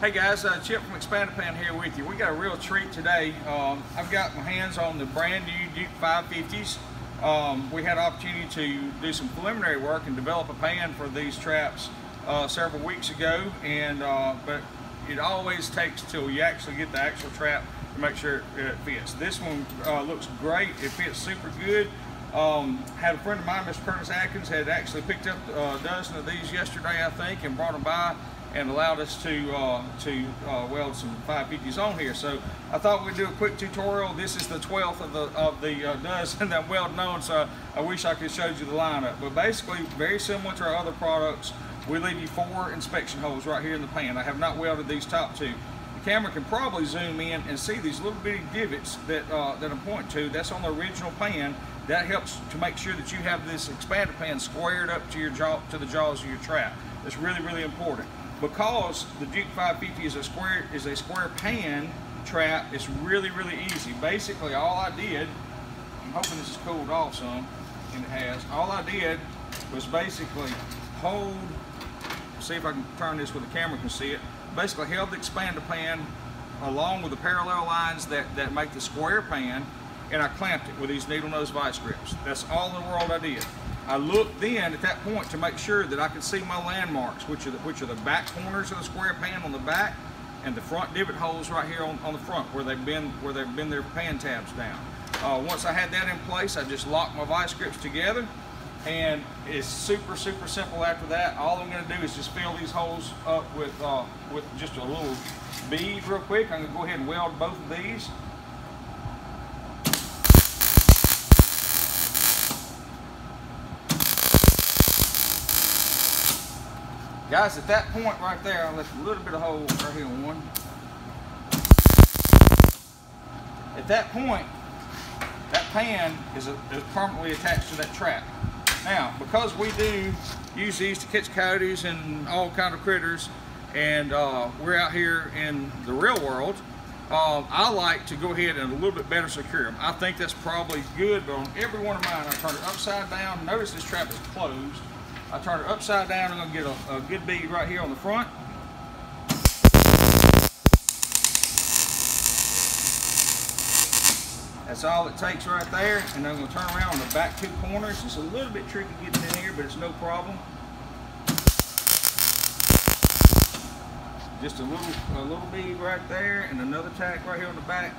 Hey guys, uh, Chip from Expand-A-Pan here with you. We got a real treat today. Um, I've got my hands on the brand new Duke 550s. Um, we had opportunity to do some preliminary work and develop a pan for these traps uh, several weeks ago, and uh, but it always takes till you actually get the actual trap to make sure it fits. This one uh, looks great. It fits super good. Um, had a friend of mine, Mr. Curtis Atkins, had actually picked up a dozen of these yesterday, I think, and brought them by and allowed us to uh, to uh, weld some 550s on here. So I thought we'd do a quick tutorial. This is the 12th of the of the uh, dozen that I'm welding on, so I wish I could show you the lineup. But basically, very similar to our other products, we leave you four inspection holes right here in the pan. I have not welded these top two. The camera can probably zoom in and see these little bitty divots that uh, that I'm pointing to. That's on the original pan. That helps to make sure that you have this Expand-A-Pan squared up to your jaw to the jaws of your trap. That's really really important because the Duke 550 is a square is a square pan trap, it's really, really easy. Basically, all I did, I'm hoping this is cooled off some, and it has. All I did was basically hold, see if I can turn this where the camera can see it, basically held the Expand-A-Pan along with the parallel lines that, that make the square pan, and I clamped it with these needle nose vice grips. That's all in the world I did. I looked then at that point to make sure that I could see my landmarks, which are the, which are the back corners of the square pan on the back and the front divot holes right here on, on the front where they've been where they've been their pan tabs down. Uh, once I had that in place, I just locked my vice grips together and it's super, super simple after that. All I'm gonna do is just fill these holes up with, uh, with just a little bead real quick. I'm gonna go ahead and weld both of these. Guys, at that point right there, I left a little bit of hole right here on one. At that point, that pan is, a, is permanently attached to that trap. Now, because we do use these to catch coyotes and all kind of critters, and uh, we're out here in the real world, uh, I like to go ahead and a little bit better secure them. I think that's probably good, but on every one of mine, I turn it upside down. Notice this trap is closed. I turn it upside down. And I'm going to get a, a good bead right here on the front. That's all it takes right there. And I'm to turn around the back two corners. It's a little bit tricky getting in here, but it's no problem. Just a little, a little bead right there and another tack right here on the back.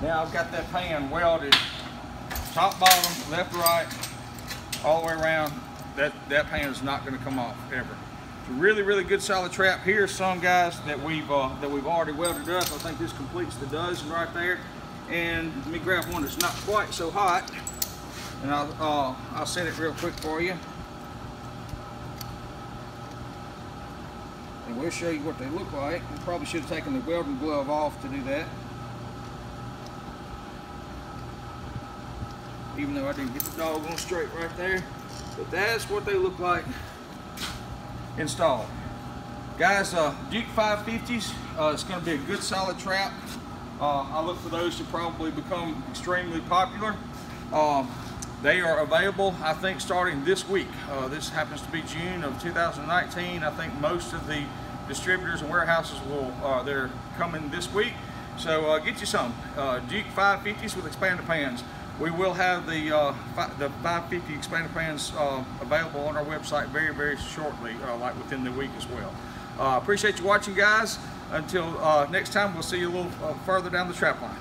Now I've got that pan welded top, bottom, left, right, all the way around, that, that pan is not gonna come off, ever. It's a really, really good solid trap. Here's some guys that we've uh, that we've already welded up. I think this completes the dozen right there. And let me grab one that's not quite so hot. And I'll, uh, I'll set it real quick for you. And we'll show you what they look like. We probably should have taken the welding glove off to do that. Even though I didn't get the dog on straight right there. But that's what they look like installed. Guys, uh, Duke 550s, uh, it's going to be a good solid trap. Uh, I look for those to probably become extremely popular. Um, they are available, I think, starting this week. Uh, this happens to be June of 2019. I think most of the distributors and warehouses will, uh, they're coming this week. So uh, get you some. Duke 550s with Expand-A-Pans. We will have the uh, the 550 Expand-A-Pans uh, available on our website very, very shortly, uh, like within the week as well. Uh, appreciate you watching, guys. Until uh, next time, we'll see you a little uh, further down the trap line.